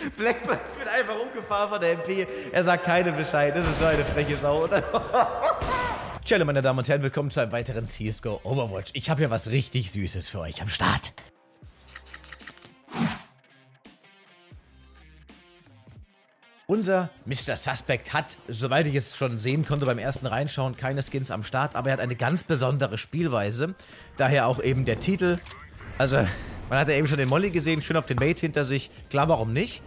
Blackbird wird einfach umgefahren von der MP. Er sagt keinem Bescheid. Das ist so eine freche Sau. Ciao, meine Damen und Herren, willkommen zu einem weiteren CSGO Overwatch. Ich habe hier was richtig Süßes für euch am Start. Unser Mr. Suspect hat, soweit ich es schon sehen konnte beim ersten Reinschauen, keine Skins am Start, aber er hat eine ganz besondere Spielweise. Daher auch eben der Titel. Also, man hat ja eben schon den Molly gesehen, schön auf den Mate hinter sich. Klar, warum nicht?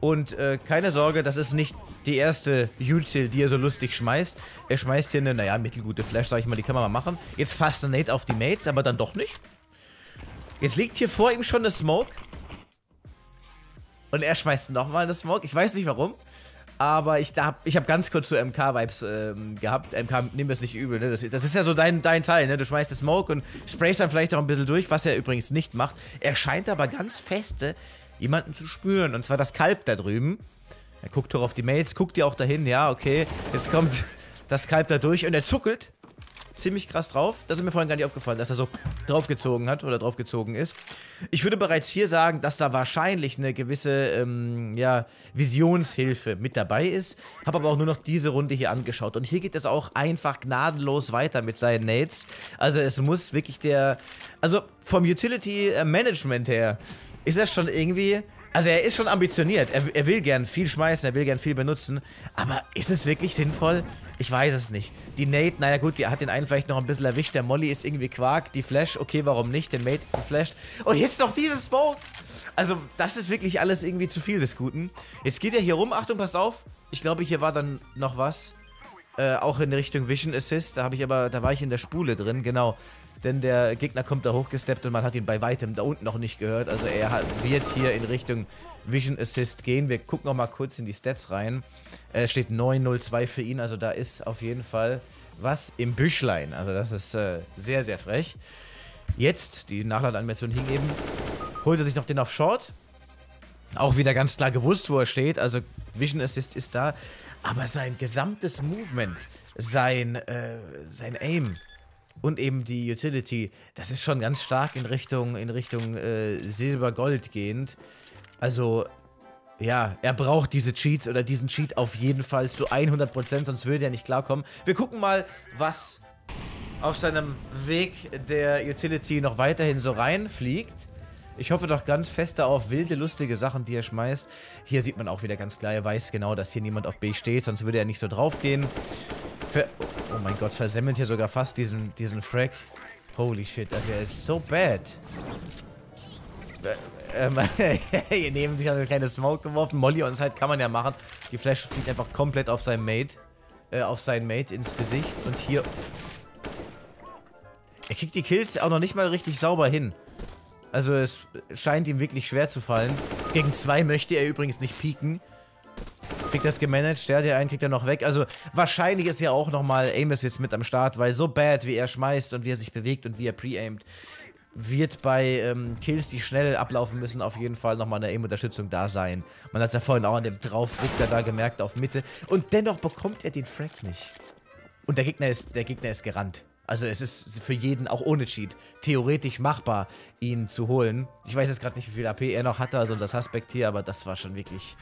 Und äh, keine Sorge, das ist nicht die erste Util, die er so lustig schmeißt. Er schmeißt hier eine, naja, mittelgute Flash, sag ich mal, die kann man mal machen. Jetzt fast auf die Mates, aber dann doch nicht. Jetzt liegt hier vor ihm schon eine Smoke. Und er schmeißt nochmal eine Smoke. Ich weiß nicht warum. Aber ich, ich habe ganz kurz so MK-Vibes ähm, gehabt. MK, nimm das nicht übel, ne? Das, das, ist ja so dein, dein Teil, ne? Du schmeißt die Smoke und sprayst dann vielleicht auch ein bisschen durch, was er übrigens nicht macht. Er scheint aber ganz feste jemanden zu spüren. Und zwar das Kalb da drüben. Er guckt hoch auf die Mates, guckt ja auch dahin. Ja, okay. Jetzt kommt das Kalb da durch und er zuckelt ziemlich krass drauf. Das ist mir vorhin gar nicht aufgefallen, dass er so draufgezogen hat oder draufgezogen ist. Ich würde bereits hier sagen, dass da wahrscheinlich eine gewisse ähm, ja, Visionshilfe mit dabei ist. Habe aber auch nur noch diese Runde hier angeschaut. Und hier geht es auch einfach gnadenlos weiter mit seinen Nates. Also es muss wirklich der... Also vom Utility-Management her ist das schon irgendwie also er ist schon ambitioniert. Er, er, will gern viel schmeißen, er will gern viel benutzen. Aber ist es wirklich sinnvoll? Ich weiß es nicht. Die Nate, naja gut, die hat den einen vielleicht noch ein bisschen erwischt. Der Molly ist irgendwie Quark. Die Flash, okay, warum nicht? Den Mate geflasht. Und jetzt noch dieses Smoke. Also das ist wirklich alles irgendwie zu viel des Guten. Jetzt geht er hier rum. Achtung, passt auf. Ich glaube, hier war dann noch was. Äh, auch in Richtung Vision Assist. Da habe ich aber, da war ich in der Spule drin, genau denn der Gegner kommt da hochgesteppt und man hat ihn bei weitem da unten noch nicht gehört. Also er hat, wird hier in Richtung Vision Assist gehen. Wir gucken noch mal kurz in die Stats rein. Es steht 902 für ihn, also da ist auf jeden Fall was im Büchlein. Also das ist äh, sehr, sehr frech. Jetzt, die Nachladeanimation hing eben, holt er sich noch den auf Short. Auch wieder ganz klar gewusst, wo er steht. Also Vision Assist ist da. Aber sein gesamtes Movement, sein, äh, sein Aim, und eben die Utility, das ist schon ganz stark in Richtung, in Richtung äh, Silber-Gold gehend. Also, ja, er braucht diese Cheats oder diesen Cheat auf jeden Fall zu 100%, sonst würde er nicht klarkommen. Wir gucken mal, was auf seinem Weg der Utility noch weiterhin so reinfliegt. Ich hoffe doch ganz fest auf wilde, lustige Sachen, die er schmeißt. Hier sieht man auch wieder ganz klar, er weiß genau, dass hier niemand auf B steht, sonst würde er nicht so draufgehen. Ver oh mein Gott, versemmelt hier sogar fast diesen, diesen Frack. Holy shit, also er ist so bad. Äh, ähm, hier neben sich eine kleine Smoke geworfen. Molly und Side kann man ja machen. Die Flash fliegt einfach komplett auf sein Mate. Äh, auf sein Mate ins Gesicht. Und hier... Er kriegt die Kills auch noch nicht mal richtig sauber hin. Also es scheint ihm wirklich schwer zu fallen. Gegen zwei möchte er übrigens nicht pieken. Kriegt das gemanagt, der einen kriegt er noch weg. Also wahrscheinlich ist ja auch nochmal Amos jetzt mit am Start, weil so bad, wie er schmeißt und wie er sich bewegt und wie er pre-aimt, wird bei ähm, Kills, die schnell ablaufen müssen, auf jeden Fall nochmal eine Aim-Unterstützung da sein. Man hat es ja vorhin auch an dem Draufrichter da gemerkt, auf Mitte. Und dennoch bekommt er den Frag nicht. Und der Gegner ist, der Gegner ist gerannt. Also es ist für jeden, auch ohne Cheat, theoretisch machbar, ihn zu holen. Ich weiß jetzt gerade nicht, wie viel AP er noch hatte, also unser Suspect hier, aber das war schon wirklich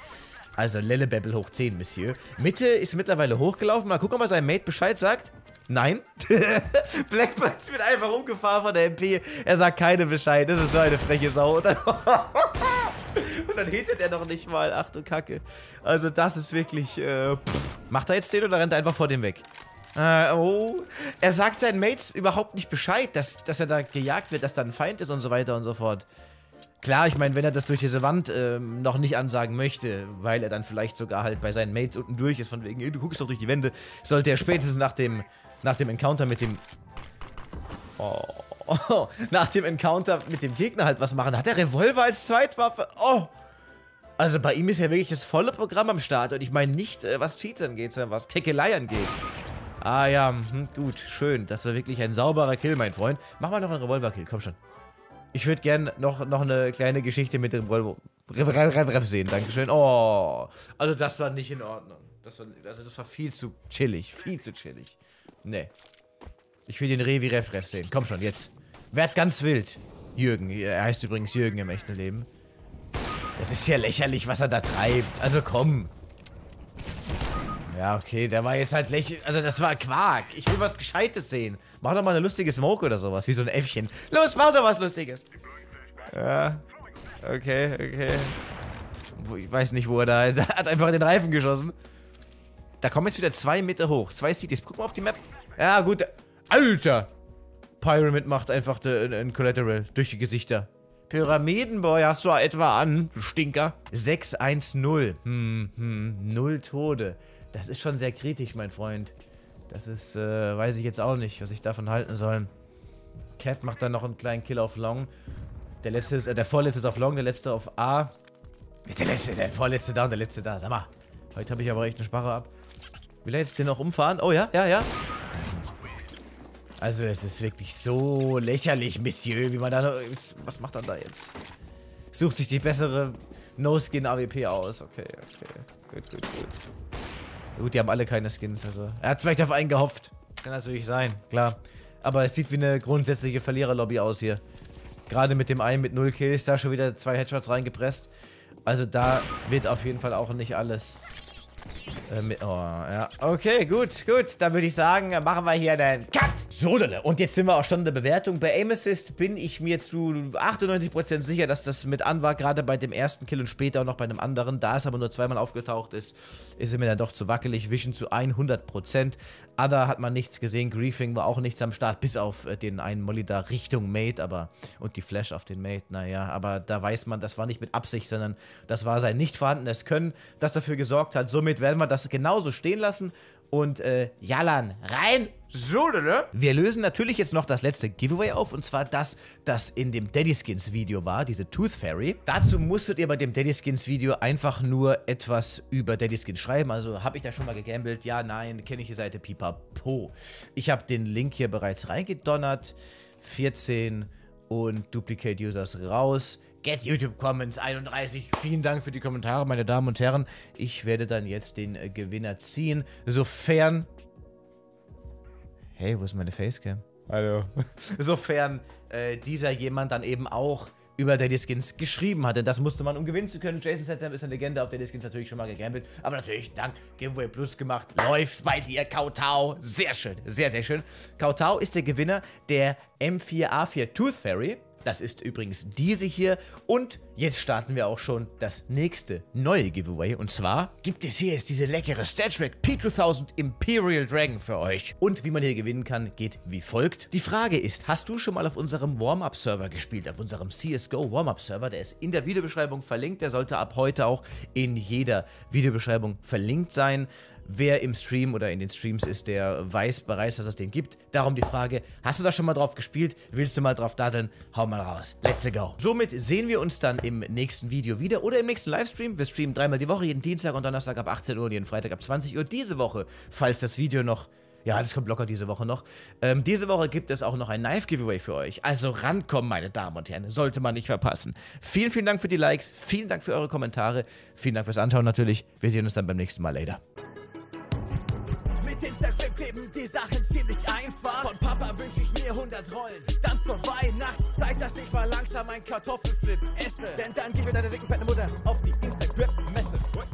also Lellebabble hoch 10, Monsieur. Mitte ist mittlerweile hochgelaufen. Mal gucken, ob er seinem Mate Bescheid sagt. Nein. Blackbird wird einfach umgefahren von der MP. Er sagt keine Bescheid. Das ist so eine freche Sau. Und dann, und dann hittet er noch nicht mal. Ach du Kacke. Also das ist wirklich... Äh, Macht er jetzt den oder rennt er einfach vor dem weg? Äh, oh. Er sagt seinen Mates überhaupt nicht Bescheid, dass, dass er da gejagt wird, dass da ein Feind ist und so weiter und so fort. Klar, ich meine, wenn er das durch diese Wand ähm, noch nicht ansagen möchte, weil er dann vielleicht sogar halt bei seinen Mates unten durch ist, von wegen, du guckst doch durch die Wände, sollte er spätestens nach dem, nach dem Encounter mit dem... Oh, oh, nach dem Encounter mit dem Gegner halt was machen. Hat er Revolver als Zweitwaffe? Oh! Also bei ihm ist ja wirklich das volle Programm am Start. Und ich meine nicht, äh, was Cheats angeht, sondern was Keckelei angeht. Ah ja, hm, gut, schön. Das war wirklich ein sauberer Kill, mein Freund. Mach mal noch einen Revolver-Kill, komm schon. Ich würde gerne noch, noch eine kleine Geschichte mit dem Revolver sehen. Dankeschön. Oh, also das war nicht in Ordnung. Das war, also das war viel zu chillig. Viel zu chillig. Nee. Ich will den Revi Ref Ref sehen. Komm schon, jetzt. Werd ganz wild. Jürgen. Er heißt übrigens Jürgen im echten Leben. Das ist ja lächerlich, was er da treibt. Also komm. Ja, okay, der war jetzt halt lächerlich. Also das war Quark. Ich will was Gescheites sehen. Mach doch mal eine lustige Smoke oder sowas, wie so ein Äffchen. Los, mach doch was Lustiges. Ja. Okay, okay. Ich weiß nicht, wo er da... Der hat einfach in den Reifen geschossen. Da kommen jetzt wieder zwei Meter hoch. Zwei Cities. Guck mal auf die Map. Ja, gut. Alter! Pyramid macht einfach ein Collateral durch die Gesichter. Pyramidenboy hast du etwa an, du Stinker. 610. Hm, hm, null Tode. Das ist schon sehr kritisch, mein Freund. Das ist, äh, weiß ich jetzt auch nicht, was ich davon halten soll. Cat macht dann noch einen kleinen Kill auf Long. Der letzte ist, äh, der vorletzte ist auf Long, der letzte auf A. Der letzte, der vorletzte da und der letzte da. Sag mal, heute habe ich aber echt eine Sparre ab. Will er jetzt den noch umfahren? Oh ja, ja, ja. Also es ist wirklich so lächerlich, Monsieur, wie man da... Was macht er da jetzt? Sucht sich die bessere No-Skin AWP aus. Okay, okay. Gut, gut, gut. Gut, die haben alle keine Skins, also... Er hat vielleicht auf einen gehofft. Kann natürlich sein, klar. Aber es sieht wie eine grundsätzliche Verliererlobby aus hier. Gerade mit dem einen mit 0 Kills, da schon wieder zwei Headshots reingepresst. Also da wird auf jeden Fall auch nicht alles äh, mit, oh, ja. Okay, gut, gut. Dann würde ich sagen, machen wir hier einen Cut. So, und jetzt sind wir auch schon in der Bewertung. Bei Aim Assist bin ich mir zu 98% sicher, dass das mit an war, gerade bei dem ersten Kill und später auch noch bei einem anderen. Da es aber nur zweimal aufgetaucht ist, ist es mir dann doch zu wackelig. Vision zu 100%. Other hat man nichts gesehen. Griefing war auch nichts am Start, bis auf äh, den einen Molly da Richtung Mate, aber und die Flash auf den Mate, naja, aber da weiß man, das war nicht mit Absicht, sondern das war sein nicht vorhandenes Können, das dafür gesorgt hat. Somit werden wir das genauso stehen lassen und äh, Jalan rein. So, ne? Wir lösen natürlich jetzt noch das letzte Giveaway auf und zwar das, das in dem Daddy Skins Video war, diese Tooth Fairy. Dazu musstet ihr bei dem Daddy Skins Video einfach nur etwas über Daddy Skins schreiben. Also habe ich da schon mal gegambelt? Ja, nein, kenne ich die Seite Pipapo. Ich habe den Link hier bereits reingedonnert. 14 und Duplicate Users raus. Get YouTube Comments 31. Vielen Dank für die Kommentare, meine Damen und Herren. Ich werde dann jetzt den äh, Gewinner ziehen, sofern... Hey, wo ist meine Facecam? Hallo. sofern äh, dieser jemand dann eben auch über Daddy Skins geschrieben hat. Denn das musste man, um gewinnen zu können. Jason Statham ist eine Legende, auf Daddy Skins natürlich schon mal gegambelt. Aber natürlich dank Giveaway Plus gemacht. Läuft bei dir, Kautau. Sehr schön, sehr, sehr schön. Kautau ist der Gewinner der M4A4 Tooth Fairy. Das ist übrigens diese hier. Und jetzt starten wir auch schon das nächste neue Giveaway. Und zwar gibt es hier jetzt diese leckere Star Trek P2000 Imperial Dragon für euch. Und wie man hier gewinnen kann, geht wie folgt. Die Frage ist, hast du schon mal auf unserem Warm-Up-Server gespielt? Auf unserem CSGO Warm-Up-Server? Der ist in der Videobeschreibung verlinkt. Der sollte ab heute auch in jeder Videobeschreibung verlinkt sein. Wer im Stream oder in den Streams ist, der weiß bereits, dass es den gibt. Darum die Frage, hast du da schon mal drauf gespielt? Willst du mal drauf daddeln? Hau mal raus. Let's go. Somit sehen wir uns dann im nächsten Video wieder oder im nächsten Livestream. Wir streamen dreimal die Woche, jeden Dienstag und Donnerstag ab 18 Uhr und jeden Freitag ab 20 Uhr. Diese Woche, falls das Video noch ja, das kommt locker diese Woche noch. Ähm, diese Woche gibt es auch noch ein Knife-Giveaway für euch. Also rankommen, meine Damen und Herren. Sollte man nicht verpassen. Vielen, vielen Dank für die Likes. Vielen Dank für eure Kommentare. Vielen Dank fürs Anschauen natürlich. Wir sehen uns dann beim nächsten Mal. Later 200 Rollen, dann zur Weihnachtszeit, dass ich mal langsam ein Kartoffelflip esse. Denn dann geh ich mit deiner dicken, fetten Mutter auf die Instagram-Messe.